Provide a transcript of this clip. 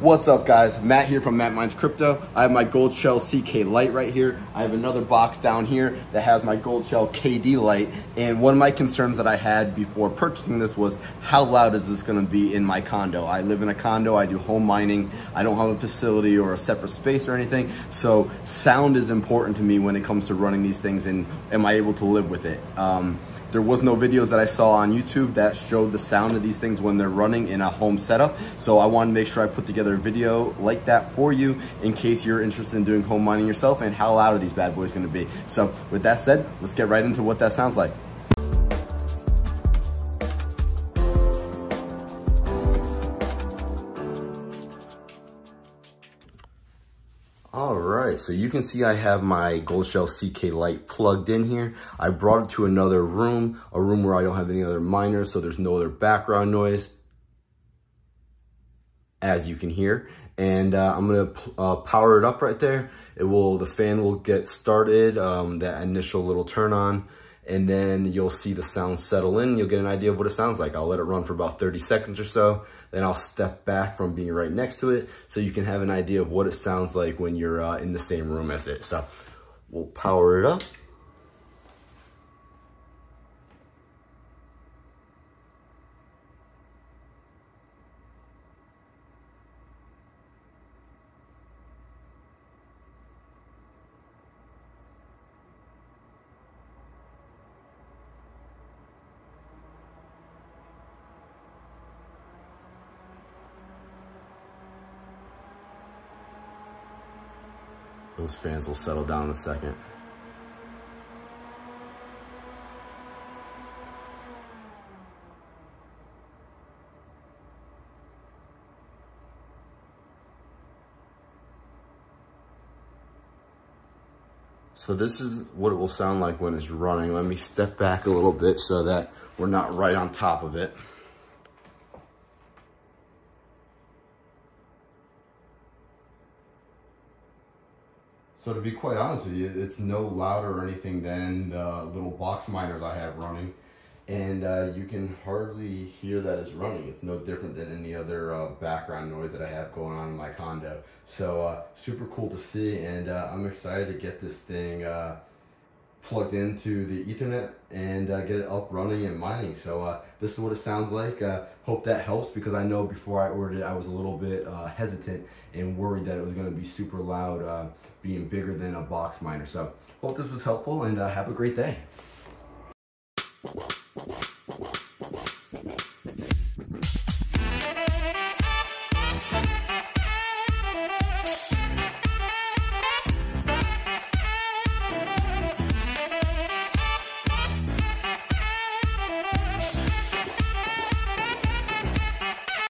What's up guys? Matt here from Matt Mines Crypto. I have my Goldshell CK Lite right here. I have another box down here that has my Goldshell KD Lite. And one of my concerns that I had before purchasing this was how loud is this gonna be in my condo? I live in a condo, I do home mining. I don't have a facility or a separate space or anything. So sound is important to me when it comes to running these things and am I able to live with it? Um, there was no videos that I saw on YouTube that showed the sound of these things when they're running in a home setup. So I to make sure I put together a video like that for you in case you're interested in doing home mining yourself and how loud are these bad boys gonna be. So with that said, let's get right into what that sounds like. All right, so you can see I have my Goldshell CK Lite plugged in here. I brought it to another room, a room where I don't have any other miners, so there's no other background noise, as you can hear. And uh, I'm gonna uh, power it up right there. It will, the fan will get started, um, that initial little turn on, and then you'll see the sound settle in. You'll get an idea of what it sounds like. I'll let it run for about 30 seconds or so. Then I'll step back from being right next to it so you can have an idea of what it sounds like when you're uh, in the same room as it. So we'll power it up. Those fans will settle down in a second. So this is what it will sound like when it's running. Let me step back a little bit so that we're not right on top of it. So to be quite honest with you, it's no louder or anything than the little box miners I have running. And uh, you can hardly hear that it's running. It's no different than any other uh, background noise that I have going on in my condo. So uh, super cool to see and uh, I'm excited to get this thing uh, plugged into the ethernet and uh, get it up running and mining. So uh, this is what it sounds like. Uh, hope that helps because I know before I ordered it I was a little bit uh, hesitant and worried that it was going to be super loud uh, being bigger than a box miner. So hope this was helpful and uh, have a great day